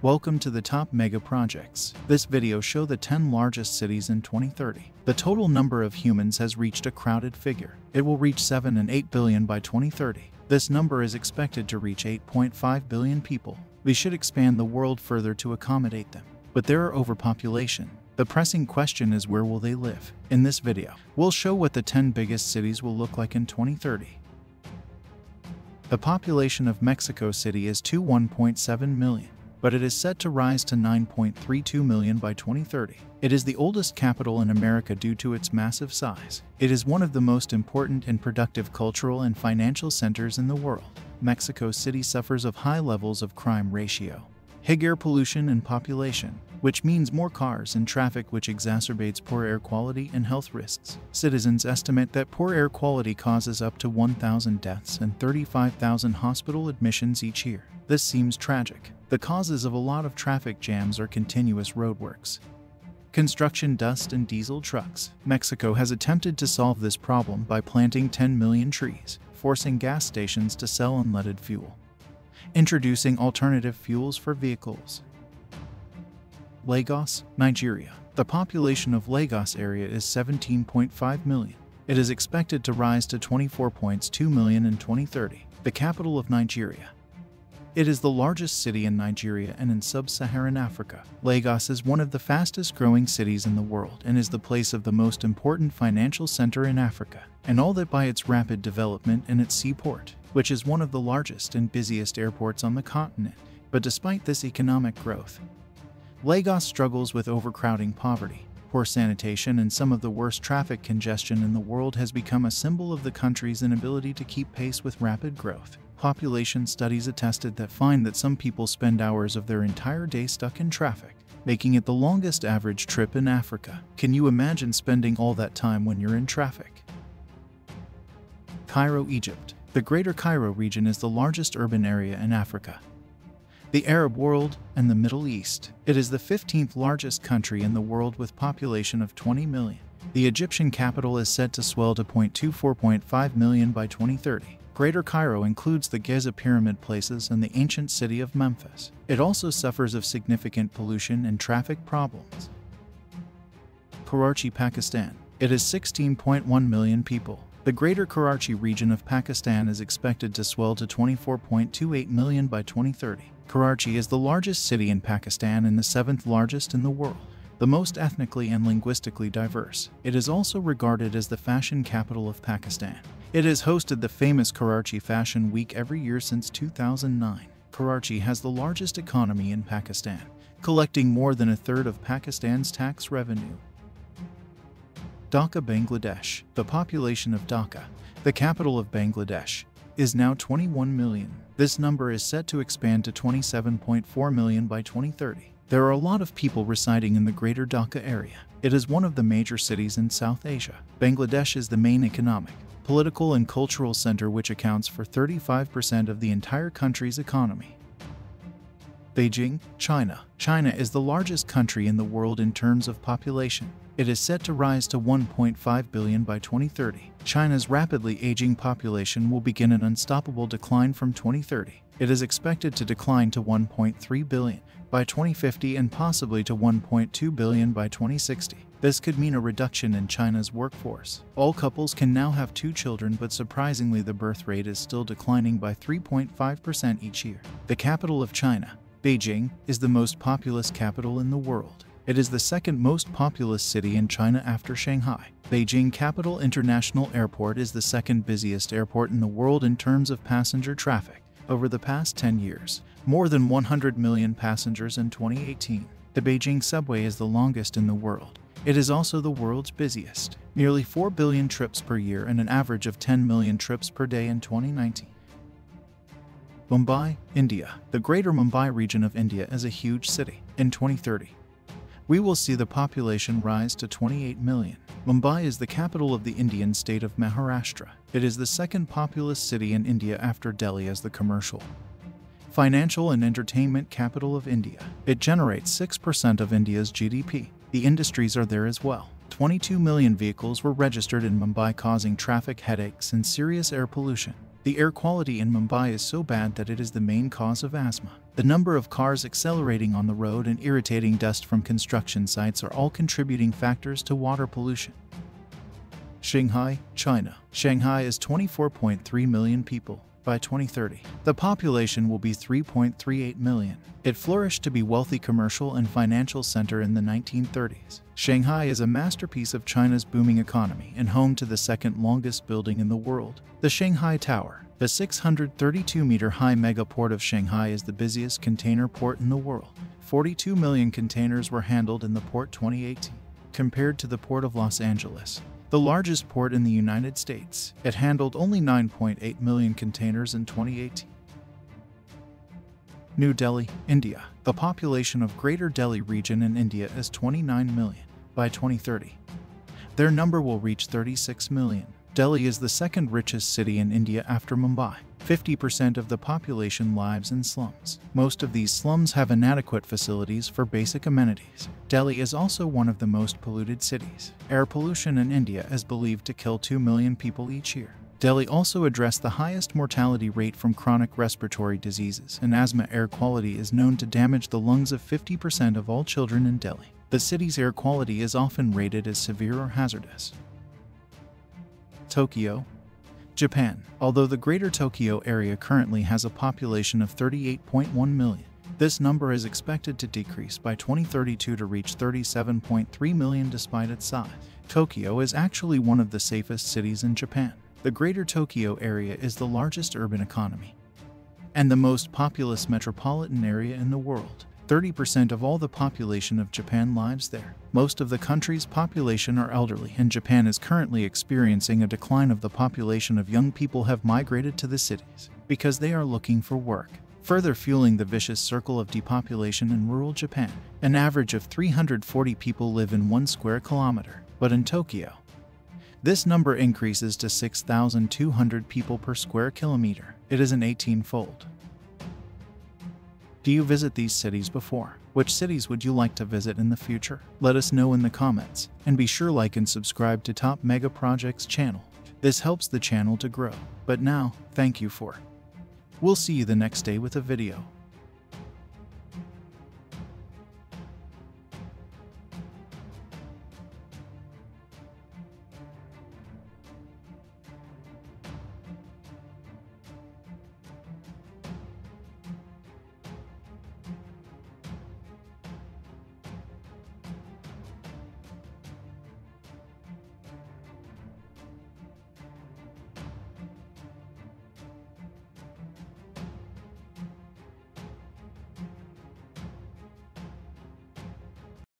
Welcome to the top mega projects. This video show the 10 largest cities in 2030. The total number of humans has reached a crowded figure. It will reach 7 and 8 billion by 2030. This number is expected to reach 8.5 billion people. We should expand the world further to accommodate them. But there are overpopulation. The pressing question is where will they live? In this video, we'll show what the 10 biggest cities will look like in 2030. The population of Mexico City is 21.7 million but it is set to rise to 9.32 million by 2030. It is the oldest capital in America due to its massive size. It is one of the most important and productive cultural and financial centers in the world. Mexico City suffers of high levels of crime ratio, high air pollution and population, which means more cars and traffic which exacerbates poor air quality and health risks. Citizens estimate that poor air quality causes up to 1,000 deaths and 35,000 hospital admissions each year. This seems tragic. The causes of a lot of traffic jams are continuous roadworks, construction dust, and diesel trucks. Mexico has attempted to solve this problem by planting 10 million trees, forcing gas stations to sell unleaded fuel, introducing alternative fuels for vehicles. Lagos, Nigeria. The population of Lagos area is 17.5 million. It is expected to rise to 24.2 million in 2030. The capital of Nigeria, it is the largest city in Nigeria and in sub-Saharan Africa. Lagos is one of the fastest growing cities in the world and is the place of the most important financial center in Africa, and all that by its rapid development and its seaport, which is one of the largest and busiest airports on the continent. But despite this economic growth, Lagos struggles with overcrowding poverty, poor sanitation, and some of the worst traffic congestion in the world has become a symbol of the country's inability to keep pace with rapid growth. Population studies attested that find that some people spend hours of their entire day stuck in traffic, making it the longest average trip in Africa. Can you imagine spending all that time when you're in traffic? Cairo, Egypt. The Greater Cairo region is the largest urban area in Africa, the Arab world, and the Middle East. It is the 15th largest country in the world with population of 20 million. The Egyptian capital is set to swell to 0.24.5 million by 2030. Greater Cairo includes the Giza Pyramid places and the ancient city of Memphis. It also suffers of significant pollution and traffic problems. Karachi, Pakistan. It has 16.1 million people. The Greater Karachi region of Pakistan is expected to swell to 24.28 million by 2030. Karachi is the largest city in Pakistan and the seventh largest in the world the most ethnically and linguistically diverse. It is also regarded as the fashion capital of Pakistan. It has hosted the famous Karachi Fashion Week every year since 2009. Karachi has the largest economy in Pakistan, collecting more than a third of Pakistan's tax revenue. Dhaka, Bangladesh. The population of Dhaka, the capital of Bangladesh, is now 21 million. This number is set to expand to 27.4 million by 2030. There are a lot of people residing in the Greater Dhaka area. It is one of the major cities in South Asia. Bangladesh is the main economic, political and cultural center which accounts for 35% of the entire country's economy. Beijing, China. China is the largest country in the world in terms of population. It is set to rise to 1.5 billion by 2030. China's rapidly aging population will begin an unstoppable decline from 2030. It is expected to decline to 1.3 billion by 2050 and possibly to 1.2 billion by 2060. This could mean a reduction in China's workforce. All couples can now have two children, but surprisingly, the birth rate is still declining by 3.5% each year. The capital of China, Beijing, is the most populous capital in the world. It is the second most populous city in China after Shanghai. Beijing Capital International Airport is the second busiest airport in the world in terms of passenger traffic. Over the past 10 years, more than 100 million passengers in 2018. The Beijing subway is the longest in the world. It is also the world's busiest, nearly 4 billion trips per year and an average of 10 million trips per day in 2019. Mumbai, India. The Greater Mumbai region of India is a huge city. In 2030, we will see the population rise to 28 million. Mumbai is the capital of the Indian state of Maharashtra. It is the second populous city in India after Delhi as the commercial, financial and entertainment capital of India. It generates 6% of India's GDP. The industries are there as well. 22 million vehicles were registered in Mumbai causing traffic headaches and serious air pollution. The air quality in Mumbai is so bad that it is the main cause of asthma. The number of cars accelerating on the road and irritating dust from construction sites are all contributing factors to water pollution. Shanghai, China. Shanghai is 24.3 million people. By 2030, the population will be 3.38 million. It flourished to be wealthy commercial and financial center in the 1930s. Shanghai is a masterpiece of China's booming economy and home to the second longest building in the world, the Shanghai Tower. The 632-meter-high megaport of Shanghai is the busiest container port in the world. 42 million containers were handled in the port 2018, compared to the port of Los Angeles, the largest port in the United States. It handled only 9.8 million containers in 2018. New Delhi, India. The population of Greater Delhi region in India is 29 million. By 2030, their number will reach 36 million. Delhi is the second richest city in India after Mumbai. 50% of the population lives in slums. Most of these slums have inadequate facilities for basic amenities. Delhi is also one of the most polluted cities. Air pollution in India is believed to kill 2 million people each year. Delhi also addressed the highest mortality rate from chronic respiratory diseases, and asthma air quality is known to damage the lungs of 50% of all children in Delhi. The city's air quality is often rated as severe or hazardous. Tokyo, Japan. Although the Greater Tokyo area currently has a population of 38.1 million, this number is expected to decrease by 2032 to reach 37.3 million despite its size. Tokyo is actually one of the safest cities in Japan. The Greater Tokyo area is the largest urban economy and the most populous metropolitan area in the world. 30% of all the population of Japan lives there. Most of the country's population are elderly, and Japan is currently experiencing a decline of the population of young people have migrated to the cities because they are looking for work, further fueling the vicious circle of depopulation in rural Japan. An average of 340 people live in one square kilometer, but in Tokyo, this number increases to 6,200 people per square kilometer. It is an 18-fold. Do you visit these cities before? Which cities would you like to visit in the future? Let us know in the comments, and be sure like and subscribe to Top Mega Projects channel. This helps the channel to grow. But now, thank you for. We'll see you the next day with a video.